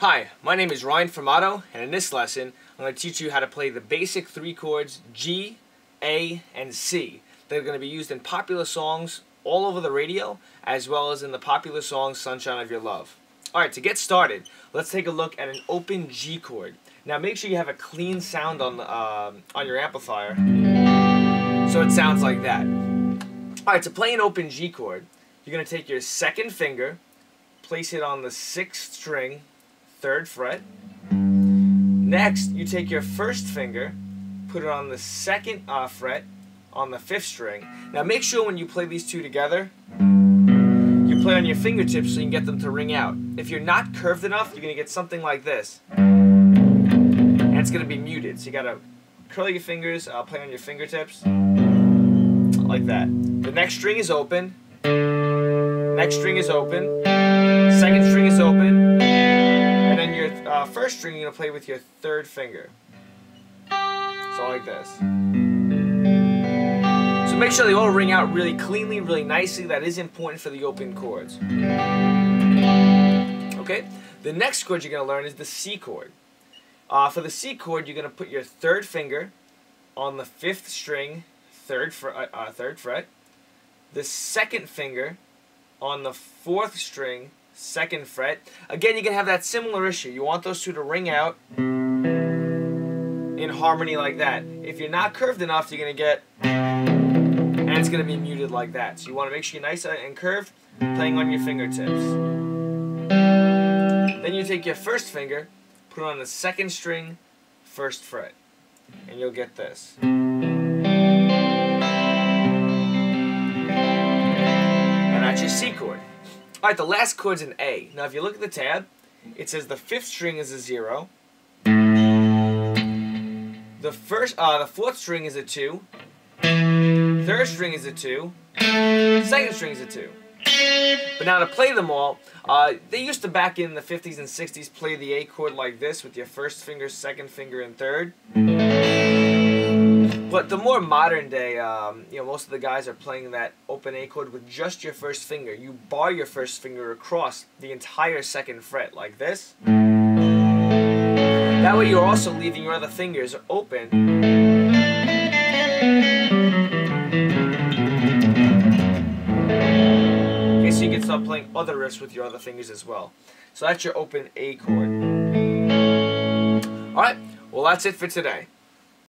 Hi, my name is Ryan Formato, and in this lesson, I'm going to teach you how to play the basic three chords G, A, and C. They're going to be used in popular songs all over the radio, as well as in the popular song Sunshine of Your Love. Alright, to get started, let's take a look at an open G chord. Now make sure you have a clean sound on, uh, on your amplifier, so it sounds like that. Alright, to play an open G chord, you're going to take your second finger, place it on the sixth string, third fret. Next, you take your first finger, put it on the second uh, fret on the fifth string. Now make sure when you play these two together, you play on your fingertips so you can get them to ring out. If you're not curved enough, you're to get something like this. And it's going to be muted. So you got to curl your fingers, uh, play on your fingertips, like that. The next string is open. Next string is open. Second first string you're going to play with your third finger. So like this. So make sure they all ring out really cleanly, really nicely. That is important for the open chords. Okay? The next chord you're going to learn is the C chord. Uh, for the C chord, you're going to put your third finger on the fifth string, third, fr uh, uh, third fret. The second finger on the fourth string, second fret. Again, you can have that similar issue. You want those two to ring out in harmony like that. If you're not curved enough, you're going to get, and it's going to be muted like that. So you want to make sure you're nice and curved, playing on your fingertips. Then you take your first finger, put it on the second string, first fret, and you'll get this. Alright, the last chord's an A. Now if you look at the tab, it says the fifth string is a zero. The first, uh, the fourth string is a two. Third string is a two. Second string is a two. But now to play them all, uh, they used to back in the 50s and 60s play the A chord like this with your first finger, second finger, and third. But the more modern day, um, you know, most of the guys are playing that open A chord with just your first finger. You bar your first finger across the entire second fret like this. That way you're also leaving your other fingers open. Okay, so you can start playing other riffs with your other fingers as well. So that's your open A chord. Alright, well that's it for today.